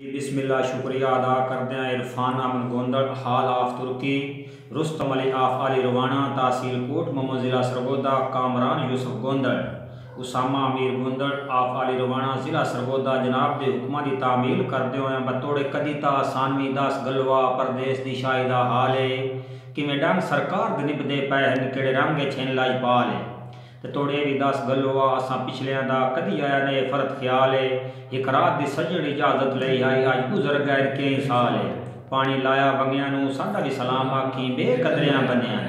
बिस्मिल्लाह, शुक्रिया अदा करते हैं इरफान अमन गोंदड़ हाल आफ तुर्की, रुस्तम अली आफ अली रवाना, तहसील कोट मोहम्मद ज़िला सरगोदा, कामरान यूसुफ गोंदड़ उसामा अमीर गोंदड़ आफ अली रवाना, ज़िला सरगोदा, जनाब के हुक्म की तामील करते हुए बतौड़े कदीता सानवी दस गलवा प्रदेश की शाही का हाल है कि डंग सरकार दे निभदे पै केड़े रंग छेन लाई पाल है ਤੇ ਤੋੜੇ ਵੀ 10 ਗੱਲੋ ਆ, ਅਸਾਂ ਪਿਛਲਿਆਂ ਦਾ ਕਦੀ ਆਇਆ ਨੇ ਫਰਤ ਖਿਆਲ ਏ। ਇੱਕ ਰਾਤ ਦੀ ਸੱਜਣ ਇਜਾਜ਼ਤ ਲਈ ਆਈ, ਅੱਜ ਗੁਜ਼ਰ ਗਏ ਕਈ ਸਾਲ ਏ। ਪਾਣੀ ਲਾਇਆ ਬੰਗਿਆਂ ਨੂੰ, ਸਾਡਾ ਵੀ ਸਲਾਮ ਆਖੀ, ਬੇਕਦਰਿਆਂ ਬੰਨਿਆਂ